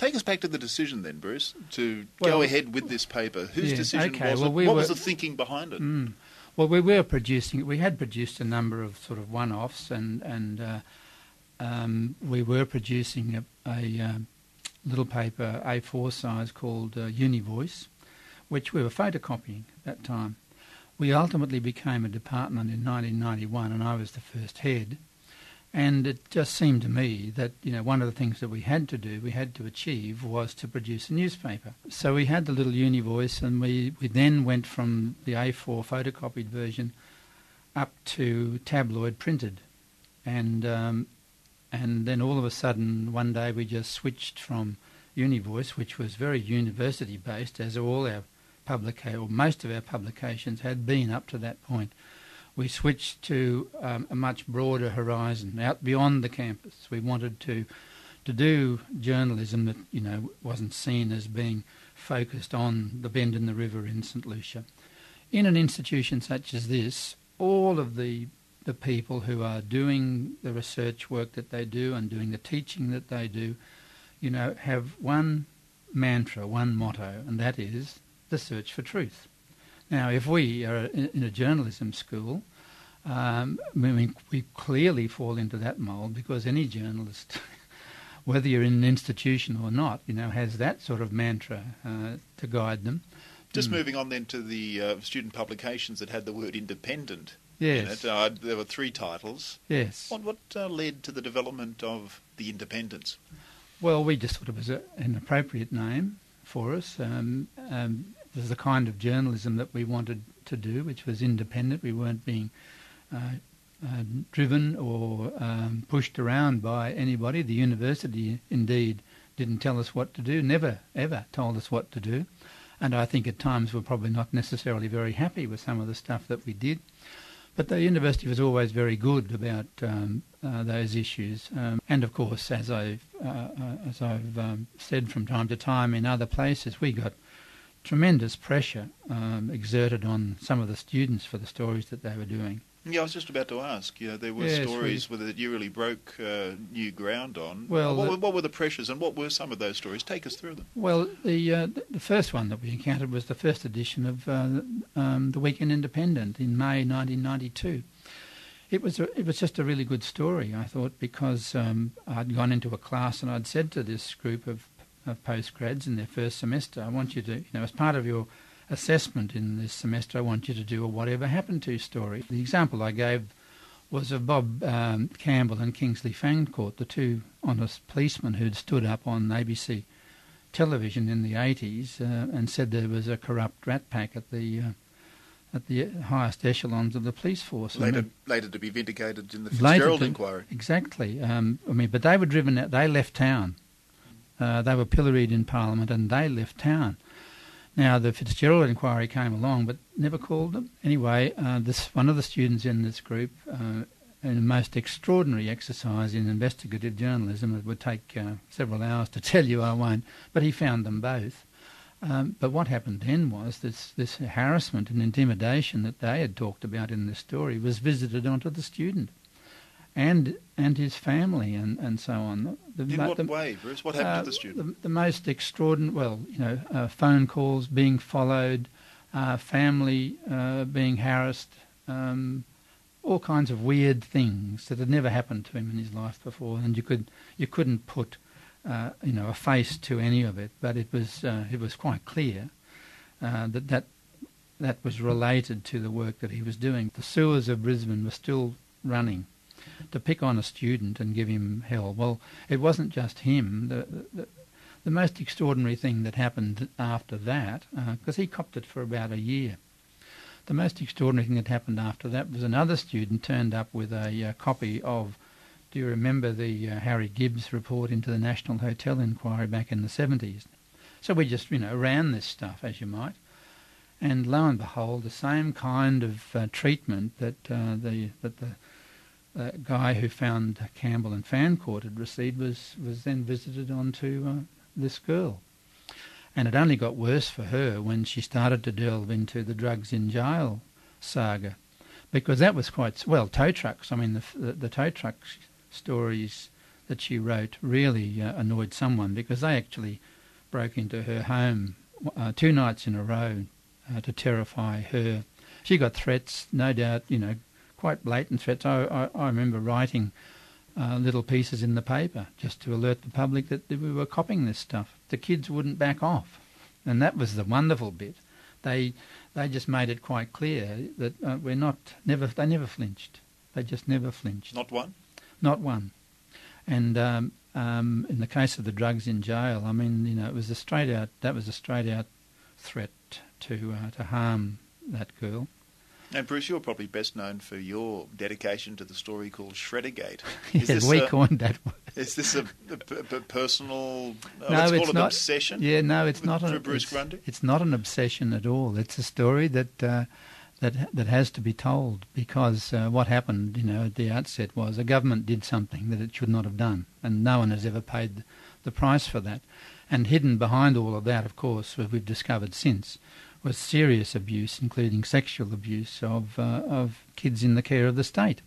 Take us back to the decision then, Bruce, to well, go ahead with this paper. Whose yeah, decision okay. was well, it? We what were, was the thinking behind it? Mm, well, we were producing. We had produced a number of sort of one-offs, and and uh, um, we were producing a, a uh, little paper A4 size called uh, Univoice, which we were photocopying at that time. We ultimately became a department in 1991, and I was the first head. And it just seemed to me that you know one of the things that we had to do, we had to achieve, was to produce a newspaper. So we had the little Univoice, and we, we then went from the A4 photocopied version up to tabloid printed, and um, and then all of a sudden one day we just switched from Univoice, which was very university based, as all our publication or most of our publications had been up to that point we switched to um, a much broader horizon, out beyond the campus. We wanted to to do journalism that you know wasn't seen as being focused on the bend in the river in St Lucia. In an institution such as this, all of the the people who are doing the research work that they do and doing the teaching that they do, you know, have one mantra, one motto, and that is the search for truth. Now, if we are in a journalism school, um, I mean, we clearly fall into that mould because any journalist, whether you're in an institution or not, you know, has that sort of mantra uh, to guide them. Just mm. moving on then to the uh, student publications that had the word independent yes. in it. Uh, there were three titles. Yes. What, what uh, led to the development of the independence? Well, we just thought it was a, an appropriate name for us. Um, um, was the kind of journalism that we wanted to do, which was independent. We weren't being driven or um, pushed around by anybody. The university, indeed, didn't tell us what to do, never, ever told us what to do. And I think at times we're probably not necessarily very happy with some of the stuff that we did. But the university was always very good about um, uh, those issues. Um, and of course, as I've, uh, uh as I've um, said from time to time in other places, we got tremendous pressure um, exerted on some of the students for the stories that they were doing. Yeah, I was just about to ask. You know, there were yes, stories we, that you really broke uh, new ground on. Well, what, the, were, what, were the pressures, and what were some of those stories? Take us through them. Well, the uh, the first one that we encountered was the first edition of uh, um, the Weekend Independent in May 1992. It was a, it was just a really good story, I thought, because um, I'd gone into a class and I'd said to this group of of postgrads in their first semester. I want you to, you know, as part of your assessment in this semester, I want you to do a whatever happened to story. The example I gave was of Bob um, Campbell and Kingsley Fancourt, the two honest policemen who'd stood up on ABC television in the 80s uh, and said there was a corrupt rat pack at the uh, at the highest echelons of the police force. Later, later to be vindicated in the Fitzgerald to, inquiry. Exactly. Um, I mean, but they were driven out. They left town uh, they were pilloried in Parliament and they left town. Now, the Fitzgerald inquiry came along but never called them. Anyway, uh, this one of the students in this group, uh, in a most extraordinary exercise in investigative journalism, it would take uh, several hours to tell you, I won't, but he found them both. Um, but what happened then was this, this harassment and intimidation that they had talked about in this story was visited onto the student and and his family and, and so on. The, In what the, way, Bruce? What happened uh, to the student? The, the most extraordinary, well, you know, uh, phone calls being followed, uh, family uh, being harassed, um, all kinds of weird things that had never happened to him in his life before, and you could you couldn't put uh, you know a face to any of it, but it was uh, it was quite clear that that that was related to the work that he was doing. The sewers of Brisbane were still running to pick on a student and give him hell. Well, it wasn't just him. The, the, the most extraordinary thing that happened after that, because uh, he copped it for about a year, the most extraordinary thing that happened after that was another student turned up with a uh, copy of, do you remember the uh, Harry Gibbs report into the National Hotel Inquiry back in the 70s? So we just, you know, ran this stuff, as you might. And lo and behold, the same kind of uh, treatment that uh, the that the uh, guy who found Campbell and Fancourt had received was, was then visited onto uh, this girl. And it only got worse for her when she started to delve into the drugs in jail saga, because that was quite well tow trucks. I mean, the the, the tow truck stories, that she wrote really uh, annoyed someone because they actually broke into her home uh, two nights in a row uh, to terrify her. She got threats, no doubt, you know, quite blatant threats. I, I, I remember writing uh, little pieces in the paper just to alert the public that we were copying this stuff. The kids wouldn't back off, and that was the wonderful bit. They they just made it quite clear that uh, we're not never. They never flinched. They just never flinched. Not one. Not one. And um, um, in the case of the drugs in jail, I mean, you know, it was a straight out. That was a straight out threat to uh, to harm that girl. And Bruce, you're probably best known for your dedication to the story called Shreddergate. Is yeah, we a, coined that word. Is this a, a, a personal? Uh, no, it's not. obsession. Yeah, no, it's not. A, Bruce it's, Grundy. It's not an obsession at all. It's a story that uh, that that has to be told because uh, what happened, you know, at the outset was a government did something that it should not have done, and no one has ever paid the price for that. And hidden behind all of that, of course, we've discovered since, was serious abuse, including sexual abuse of uh, of kids in the care of the state,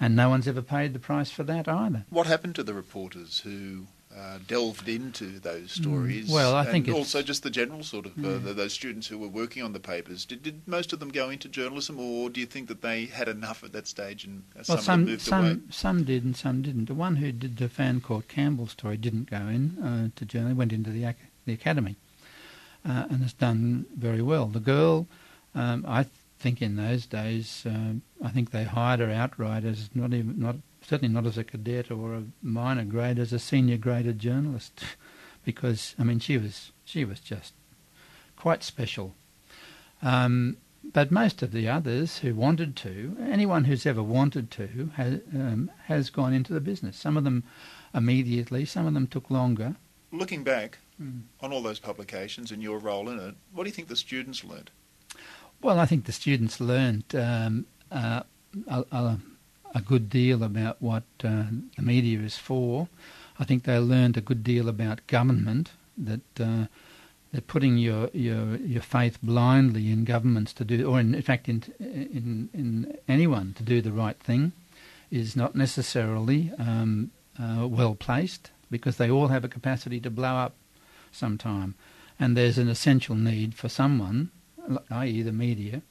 and no one's ever paid the price for that either. What happened to the reporters who uh, delved into those mm, stories? well, I think also just the general sort of uh, the, those students who were working on the papers. Did, did most of them go into journalism, or do you think that they had enough at that stage and uh, well, some, some moved some, away? Some did and some didn't. The one who did the Fancourt Campbell story didn't go in uh, to journalism; went into the the academy uh, and has done very well. The girl, um, I think in those days, uh, I think they hired her outright as not even not certainly not as a cadet or a minor grade, as a senior graded journalist, because I mean she was she was just quite special. Um, but most of the others who wanted to, anyone who's ever wanted to, has, um, has gone into the business. Some of them immediately, some of them took longer. Looking back, mm. on all those publications and your role in it, what do you think the students learned? Well, I think the students learned um, uh, a, a, a, good deal about what uh, the media is for. I think they learned a good deal about government, that uh, they're putting your, your, your faith blindly in governments to do, or in, in fact in, in, in anyone to do the right thing, is not necessarily um, uh, well placed because they all have a capacity to blow up sometime. And there's an essential need for someone, i.e., the media,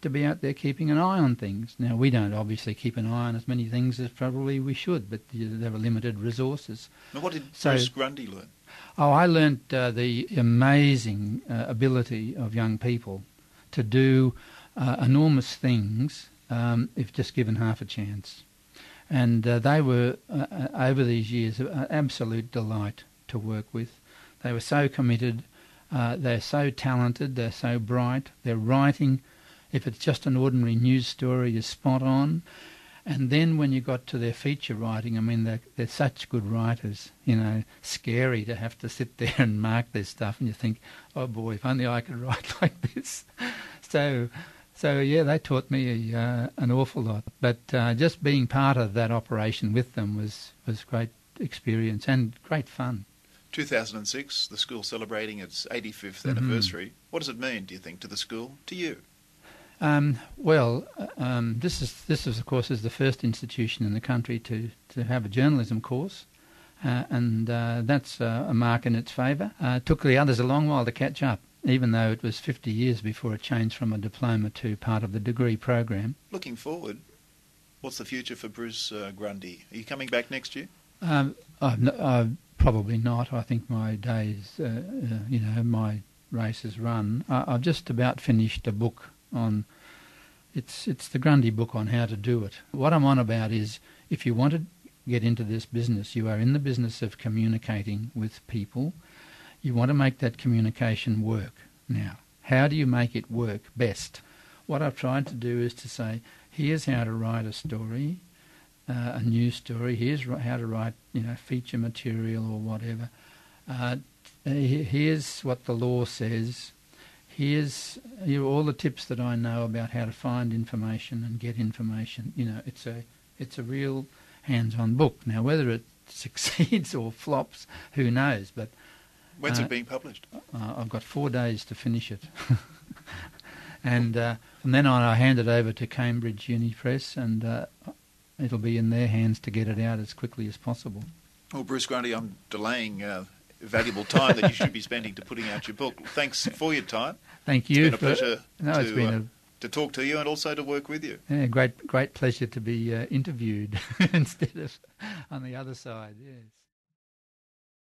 to be out there keeping an eye on things. Now, we don't obviously keep an eye on as many things as probably we should, but there are limited resources. Now, what did so, Bruce Grundy learn? Oh, I learnt uh, the amazing uh, ability of young people to do uh, enormous things um, if just given half a chance. And uh, they were, uh, uh, over these years, an absolute delight to work with. They were so committed. Uh, they're so talented. They're so bright. Their writing, if it's just an ordinary news story, is spot on. And then when you got to their feature writing, I mean, they're, they're such good writers. You know, scary to have to sit there and mark their stuff, and you think, oh boy, if only I could write like this. so, so yeah, they taught me uh, an awful lot. But uh, just being part of that operation with them was was great experience and great fun. 2006, the school celebrating its 85th mm-hmm. anniversary. What does it mean, do you think, to the school, to you? Um, well, uh, um, this is this is of course is the first institution in the country to, to have a journalism course, uh, and uh, that's uh, a mark in its favour. Uh, it took the others a long while to catch up, even though it was 50 years before it changed from a diploma to part of the degree program. Looking forward, what's the future for Bruce uh, Grundy? Are you coming back next year? Um, I've, I've Probably not. I think my days, uh, uh, you know, my race is run. I, I've just about finished a book on. It's it's the Grundy book on how to do it. What I'm on about is if you want to get into this business, you are in the business of communicating with people. You want to make that communication work. Now, how do you make it work best? What I've tried to do is to say, here's how to write a story uh, a news story. Here's how to write, you know, feature material or whatever. Uh, here's what the law says. Here's here all the tips that I know about how to find information and get information. You know, it's a it's a real hands-on book. Now, whether it succeeds or flops, who knows? But when's uh, it being published? Uh, I've got four days to finish it. and uh, from then on, I hand it over to Cambridge Uni Press, and uh, it'll be in their hands to get it out as quickly as possible. Well, Bruce Grundy, I'm delaying uh, valuable time that you should be spending to putting out your book. Thanks for your time. Thank you. It's been a pleasure no, to, it's been uh, to talk to you and also to work with you. yeah, great, great pleasure to be uh, interviewed instead of on the other side. Yes.